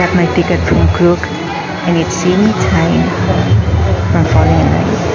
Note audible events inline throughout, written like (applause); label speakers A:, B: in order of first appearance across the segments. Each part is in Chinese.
A: got my ticket from Crook and it saved me time from falling in love.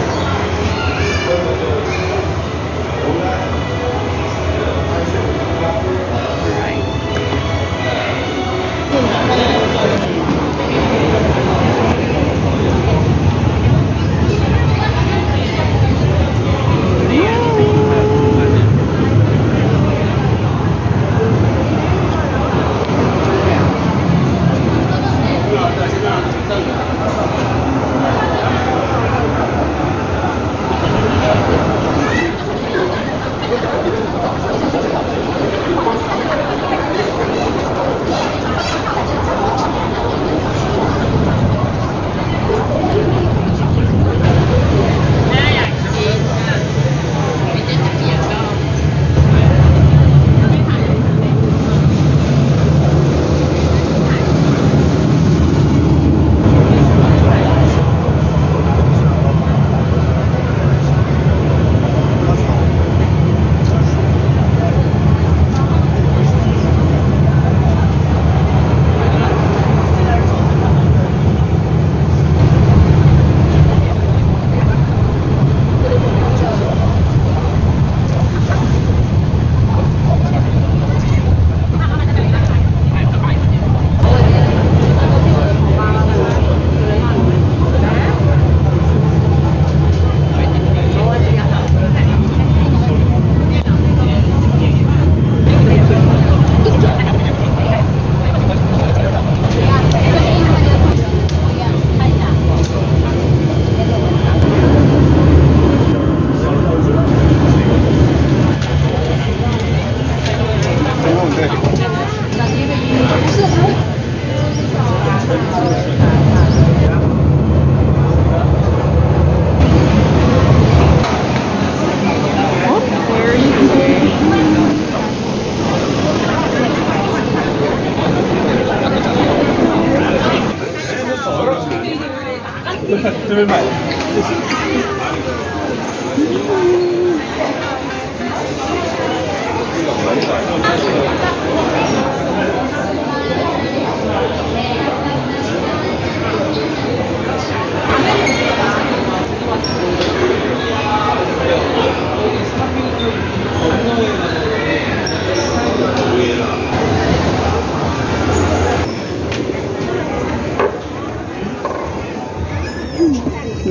A: 这边买的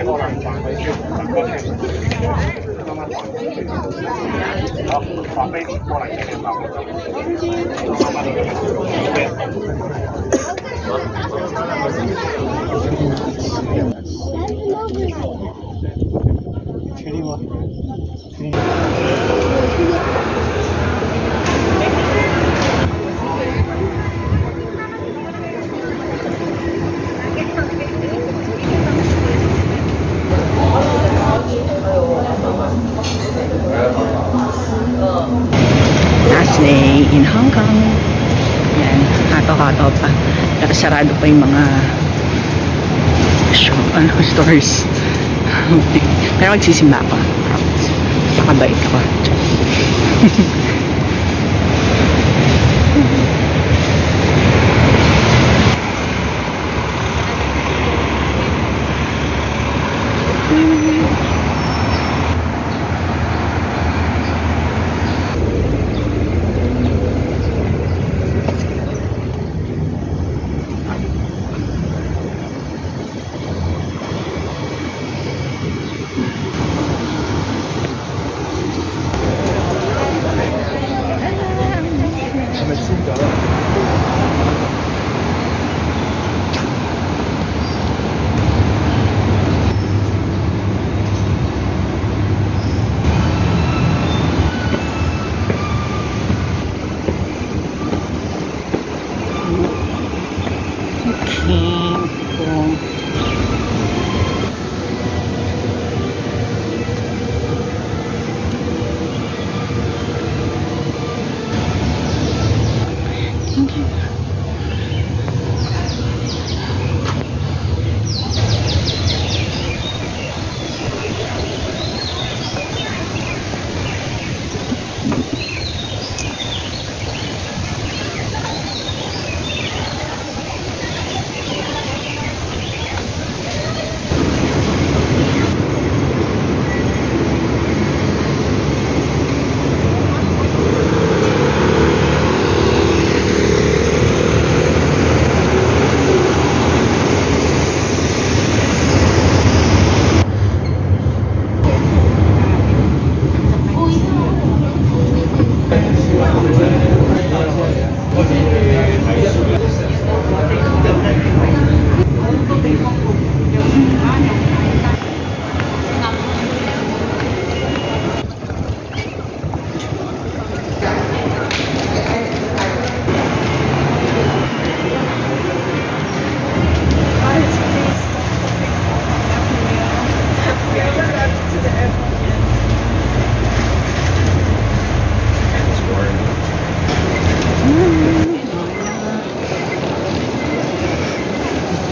B: 过来，拿杯子。好，把杯子过来一点。确定吗？确定。Wednesday in Hong Kong. Yan, kato-kato pa. Pero sarado pa yung mga shop, ano, (laughs) stores. (laughs) Pero magsisimba ako. Pakabait ako. (laughs)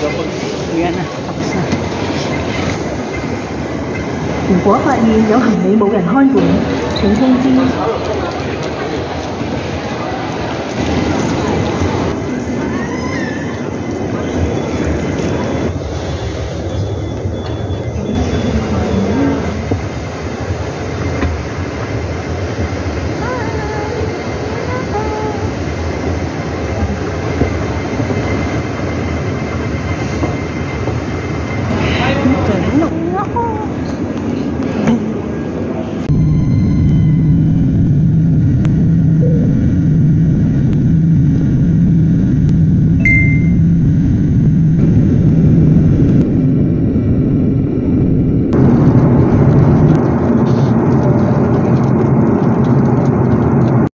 B: (laughs)
A: 如果发现有行李冇人开门，请通知。